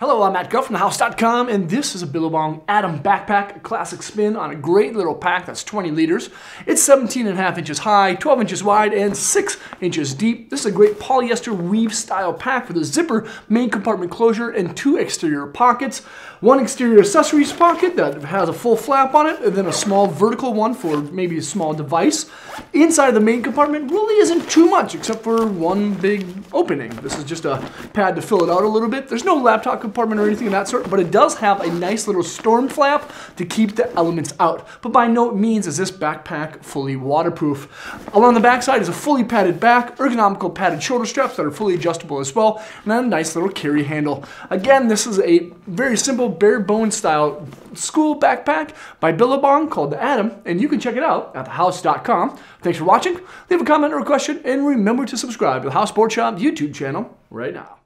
Hello, I'm Matt Guf from thehouse.com, and this is a Billabong Atom backpack, a classic spin on a great little pack that's 20 liters. It's 17 and a half inches high, 12 inches wide, and 6 inches deep. This is a great polyester weave style pack with a zipper, main compartment closure, and two exterior pockets. One exterior accessories pocket that has a full flap on it, and then a small vertical one for maybe a small device. Inside the main compartment really isn't too much except for one big opening. This is just a pad to fill it out a little bit. There's no laptop compartment or anything of that sort, but it does have a nice little storm flap to keep the elements out. But by no means is this backpack fully waterproof. Along the backside is a fully padded back, ergonomical padded shoulder straps that are fully adjustable as well, and then a nice little carry handle. Again, this is a very simple bare bone style school backpack by Billabong called the Atom, and you can check it out at thehouse.com. Thanks for watching. Leave a comment or a question, and remember to subscribe to the House Board Shop YouTube channel right now.